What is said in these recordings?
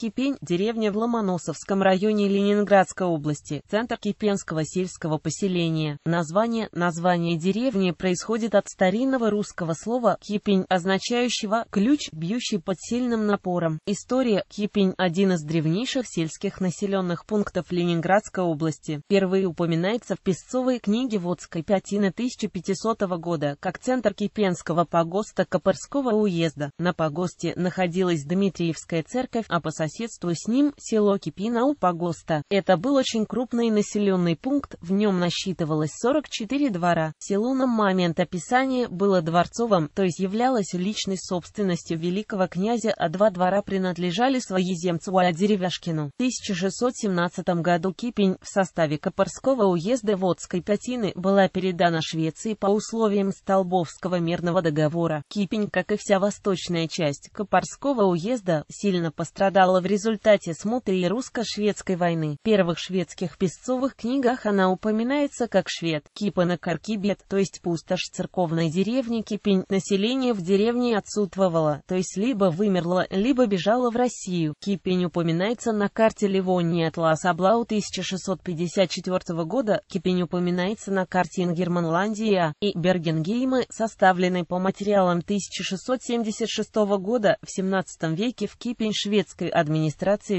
Кипень – деревня в Ломоносовском районе Ленинградской области, центр Кипенского сельского поселения. Название Название деревни происходит от старинного русского слова «кипень», означающего «ключ, бьющий под сильным напором». История Кипень – один из древнейших сельских населенных пунктов Ленинградской области. Впервые упоминается в песцовой книге Водской пятины 1500 года, как центр Кипенского погоста Копырского уезда. На погосте находилась Дмитриевская церковь, а по соседству с ним село Кипина у Погоста. Это был очень крупный населенный пункт, в нем насчитывалось 44 двора. Село на момент описания было дворцовым, то есть являлось личной собственностью великого князя, а два двора принадлежали своеземцу а Деревяшкину. В 1617 году Кипень в составе Копорского уезда Водской Пятины была передана Швеции по условиям Столбовского мирного договора. Кипень, как и вся восточная часть Копорского уезда, сильно пострадала в результате смуты и русско-шведской войны. В первых шведских песцовых книгах она упоминается как швед. Кипана Каркибет, то есть пустошь церковной деревни Кипень. Население в деревне отсутствовало, то есть либо вымерло, либо бежало в Россию. Кипень упоминается на карте Ливонии Атлас Аблау 1654 года. Кипень упоминается на карте Ингерманландия и Бергенгейма, составленной по материалам 1676 года. В 17 веке в Кипень шведской администрации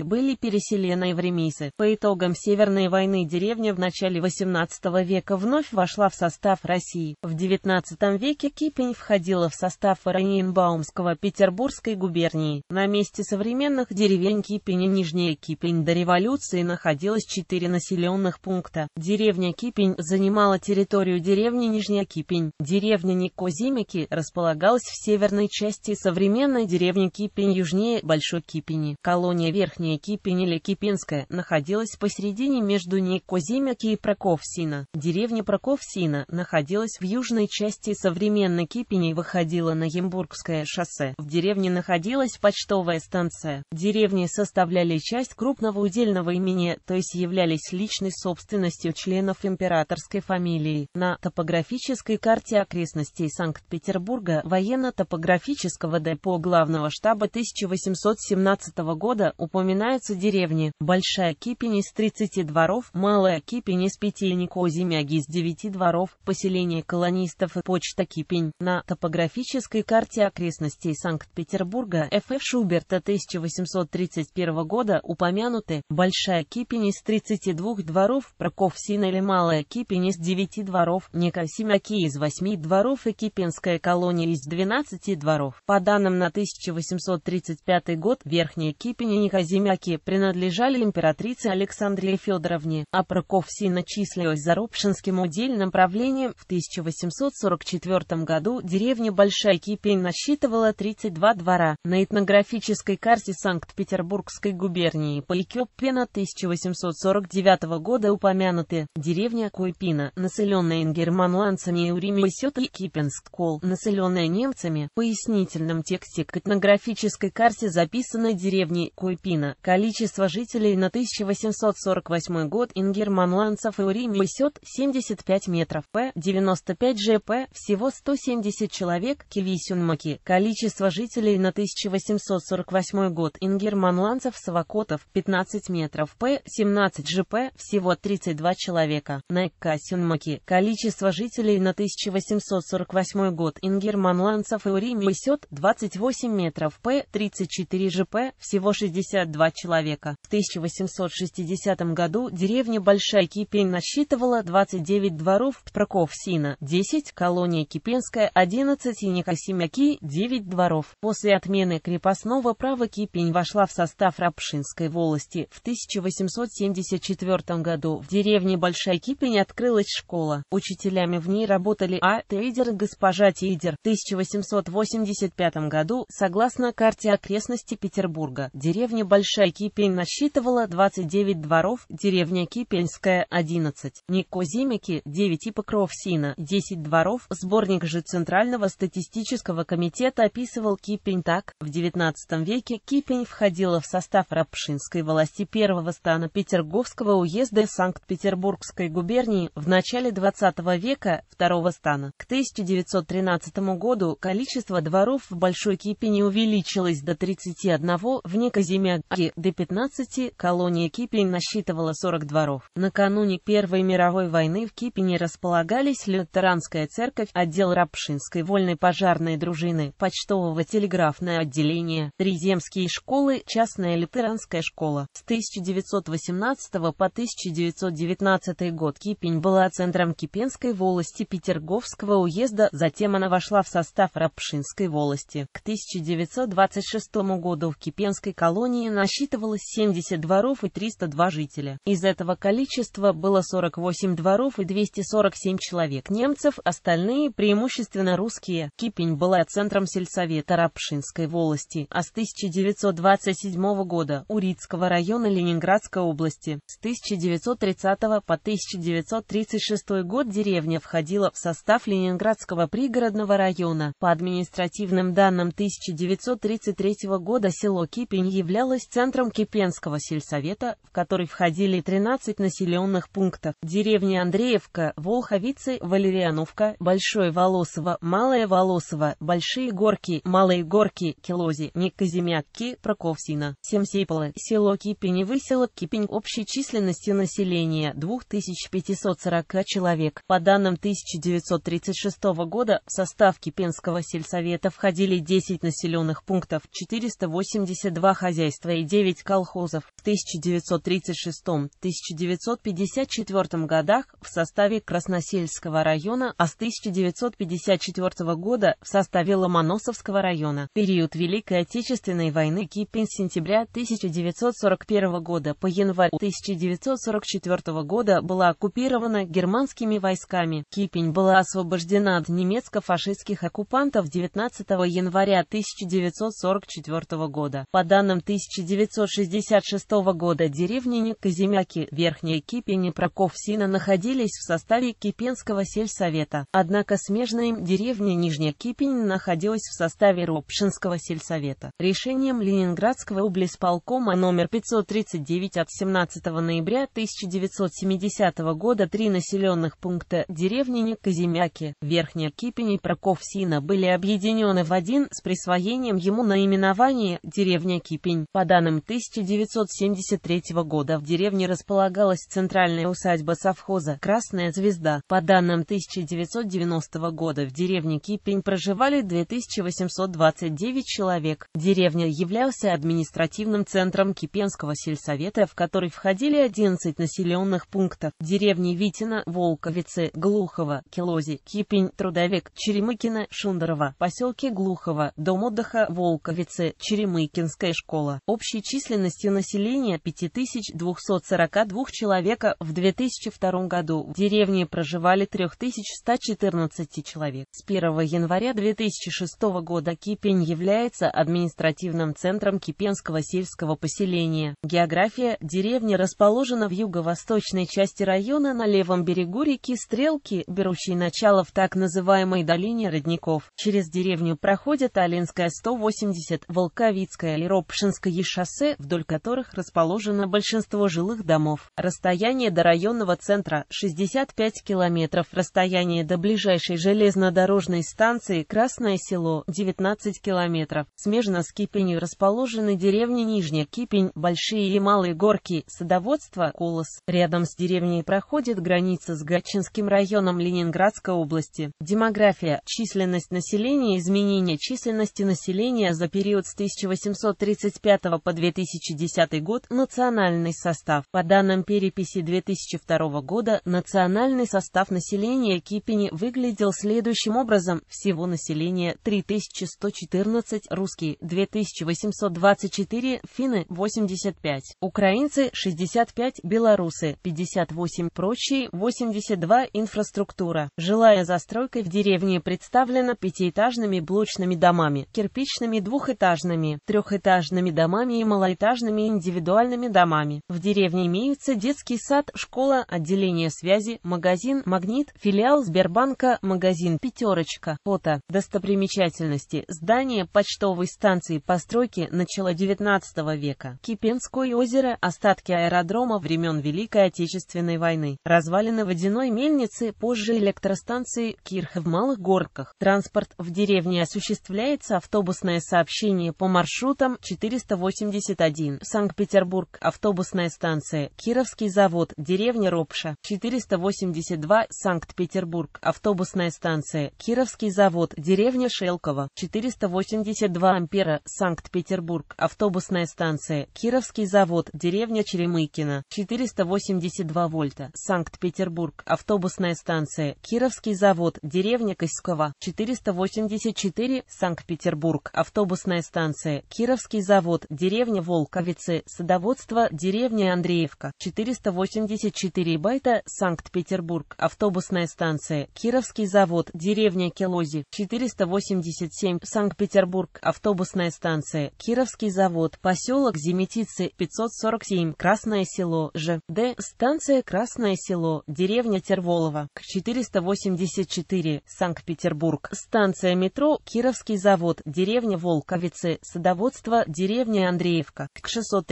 были переселены евремийцы. По итогам Северной войны деревня в начале XVIII века вновь вошла в состав России. В XIX веке Кипень входила в состав Ораниенбаумского Петербургской губернии. На месте современных деревень Кипень и Нижняя Кипень до революции находилось четыре населенных пункта. Деревня Кипень занимала территорию деревни Нижняя Кипень. Деревня Никозимики располагалась в северной части современной деревни Кипень южнее Большой Кипени. Колония Верхняя Кипень или Кипенская находилась посередине между Никозимики и Проковсина. Деревня Проковсина находилась в южной части современной Кипени и выходила на Ембургское шоссе. В деревне находилась почтовая станция. Деревни составляли часть крупного удельного имени, то есть являлись личной собственностью членов императорской фамилии. На топографической карте окрестностей Санкт-Петербурга военно-топографического депо главного штаба 1817 года упоминаются деревни Большая Кипень из 30 дворов, Малая Кипень из 5 и Никозимяги из 9 дворов, поселение колонистов и почта Кипень. На топографической карте окрестностей Санкт-Петербурга Ф.Ф. Шуберта 1831 года упомянуты Большая Кипень из 32 дворов, Проковсина или Малая Кипень из 9 дворов, Никосимяки из 8 дворов и Кипенская колония из 12 дворов. По данным на 1835 год, Верхняя Кипень и Никозимяки принадлежали императрице Александре Федоровне, а Проковсина числилась Заробшинским удельным правлением. В 1844 году деревня Большая Кипень насчитывала 32 двора. На этнографической карте Санкт-Петербургской губернии П. И. Кёппена 1849 года упомянуты деревня Куйпина, населенная ингерманландцами эурямёйсет и Кипенск-Кол, населенная немцами. В пояснительном тексте к этнографической карте записаны деревни Куйпина. Количество жителей на 1848 год ингерманландцев эурямёйсет 75 м. п., 95 ж. п., всего 170 человек, Кивисюнмаки. Количество жителей на 1848 год ингерманландцев савакотов 15 м. п., 17 ж. п., всего 32 человека. Найка Сюнмаки. Количество жителей на 1848 год ингерманландцев и Уримисет 28 метров, П 34 ЖП, всего 62 человека. В 1860 году деревня Большая Кипень насчитывала 29 дворов, Проковсина 10, колония Кипенская 11 и Никосимяки 9 дворов. После отмены крепостного права Кипень вошла в состав Рапшинской волости. В 1874 году в деревне Большая Кипень открылась школа. Учителями в ней работали А. Тейдер и госпожа Тейдер. В 1885 году, согласно карте окрестности Петербурга, деревня Большая Кипень насчитывала 29 дворов, деревня Кипенская 11, Никозимики 9 и Покровсина 10 дворов. Сборник же Центрального статистического комитета описывал Кипень так. В XIX веке Кипень входила в состав Рапшинской власти первого стана Петерговского уезда Санкт-Петербургской губернии, в начале XX века второго стана. К 1913 году количество дворов в Большой Кипени увеличилось до 31, в Казимяки до 15, колония Кипень насчитывала 40 дворов. Накануне Первой мировой войны в Кипени располагались лютеранская церковь, отдел Рапшинской вольной пожарной дружины, почтового телеграфное отделение, три земские школы, частная лютеранская школа. С 1918 по 1919 год Кипень была центром Кипенской волости Петерговского уезда, затем она вошла в состав Рапшинской волости. К 1926 году в Кипенской колонии насчитывалось 70 дворов и 302 жителя. Из этого количества было 48 дворов и 247 человек немцев, остальные преимущественно русские. Кипень была центром сельсовета Рапшинской волости, а с 1927 года Урицкого района Ленинградской области. С 1930 по 1936 год деревня входила в состав Ленинградского пригородного района. По административным данным 1933 года село Кипень являлось центром Кипенского сельсовета, в который входили 13 населенных пунктов. Деревни Андреевка, Волховицы, Валериановка, Большое Волосово, Малое Волосово, Большие Горки, Малые Горки, Килози, Никоземятки, Проковсина, Семсейполы, село Кипень и выселок Кипень общей численностью населения 2540 человек. По данным 1936 года в состав Кипенского сельсовета входили 10 населенных пунктов, 482 хозяйства и 9 колхозов. В 1936-1954 годах в составе Красносельского района, а с 1954 года в составе Ломоносовского района. Период Великой Отечественной войны Кипень с сентября 1941 года по январь 1944 года была оккупирована германскими войсками. Кипень была освобождена от немецко-фашистских оккупантов 19 января 1944 года. По данным 1966 года деревни Казимяки, Верхняя Кипень и Проковсина находились в составе Кипенского сельсовета. Однако смежная им деревня Нижняя Кипень находилась в составе Ропшинского сельсовета. Решением Ленинградского облисполкома номер 539 от 17 ноября 1970 года три населенных пункта деревни Казимяки, Верхняя Кипень и Проковсина были объединены в один с присвоением ему наименования «Деревня Кипень». По данным 1973 года в деревне располагалась центральная усадьба совхоза «Красная звезда». По данным 1990 года в деревне Кипень проживали 2829 человек. Деревня являлся административным центром Кипенского сельсовета, в который входили 11 населенных пунктов. Деревни Витина, Волковицы, Глухово, Килози, Кипень, Трудовик, Черемыкина, Шундорово, поселки Глухово, дом отдыха Волковицы, Черемыкинская школа. Общей численностью населения 5242 человека в 2002 году. В деревне проживали 3114 человек. С 1 января 2006 года Кипень является административным центром Кипенского сельского поселения. География деревни расположена в юго-восточной части района на левом берегу реки Стрелки, берущей начало в так называемой долине родников. Через деревню проходят Алинская 180, Волковицкая и Ропшинское шоссе, вдоль которых расположено большинство жилых домов. Расстояние до районного центра 65 километров, расстояние до ближайшей железнодорожной станции Красное село 19 километров. Смежно с Кипенью расположены деревни Нижняя Кипень, Большие и Малые Горки, Садоводство, Колос. Рядом с деревней проходит граница с Гатчинским районом Ленинградской области. Демография. Численность населения. Изменение численности населения за период с 1835 по 2010 год. Национальный состав. По данным переписи 2002 года, национальный состав населения Кипени выглядел следующим образом. Всего населения 3114, русские 2824, финны 85, украинцы 65, белорусы 58, прочие 82, инфраструктура. Жилая застройка в деревне представлена пятиэтажными блочными домами, кирпичными двухэтажными, трехэтажными домами и малоэтажными индивидуальными индивидуальными домами. В деревне имеются детский сад, школа, отделение связи, магазин «Магнит», филиал Сбербанка, магазин «Пятерочка». Фото. Достопримечательности. Здание почтовой станции постройки начала XIX века. Кипенское озеро, остатки аэродрома времен Великой Отечественной войны. Развалины водяной мельницы, позже электростанции Кирх в Малых Горках. Транспорт в деревне осуществляется автобусное сообщение по маршрутам 481 Санкт-Петербург, автобусная станция Кировский завод, деревня Ропша 482 Санкт-Петербург, автобусная станция Кировский завод, деревня Шелково 482 Ампера, Санкт-Петербург, автобусная станция Кировский завод, деревня Черемыкина 482 вольта, Санкт-Петербург, автобусная станция Кировский завод, деревня Коськова 484 Санкт-Петербург, автобусная станция Кировский завод, деревня Волковицы, садоводство, деревня Андреевка 484 байта, Санкт-Петербург, автобусная станция Кировский завод, деревня Келози 487 Санкт-Петербург, автобусная станция Кировский завод, поселок Зиметицы 547 Красное село Ж. Д. Станция Красное село, деревня Терволова 484 Санкт-Петербург, станция метро Кировский завод, деревня Волковицы, садоводство, деревня Андреевка,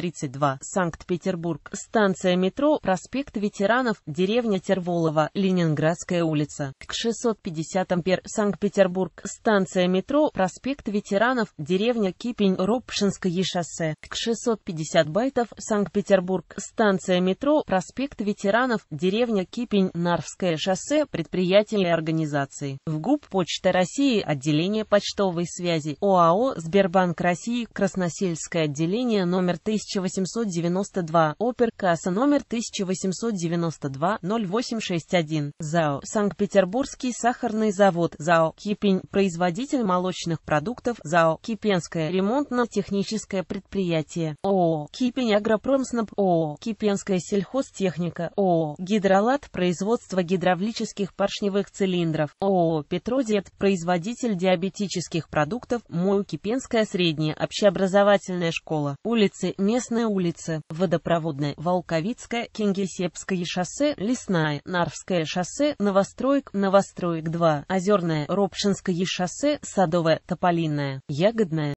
632, Санкт-Петербург, станция метро, проспект ветеранов, деревня Терволова, Ленинградская улица, 650 Ампер, Санкт-Петербург, станция метро, проспект ветеранов, деревня Кипень, Ропшинское шоссе, 650 байтов, Санкт-Петербург, станция метро, проспект ветеранов, деревня Кипень, Нарвское шоссе, предприятия и организации. В ГУП Почта России, отделение почтовой связи, ОАО Сбербанк России, Красносельское отделение номер 1892, Оперкасса номер 1892 0861, ЗАО Санкт-Петербургский сахарный завод, ЗАО Кипень, производитель молочных продуктов, ЗАО Кипенское ремонтно-техническое предприятие, ООО Кипень Агропромснаб, ООО Кипенская сельхозтехника, ООО Гидролат, производство гидравлических поршневых цилиндров, ООО Петродиет, производитель диабетических продуктов, МОЮ Кипенская средняя общеобразовательная школа, улицы, местная улица, водопроводная, Волковицкая, Кингисеппское шоссе, Лесная, Нарвское шоссе, Новостроек, Новостроек 2, Озерное, Ропшинское шоссе, Садовое, Тополинное, Ягодное.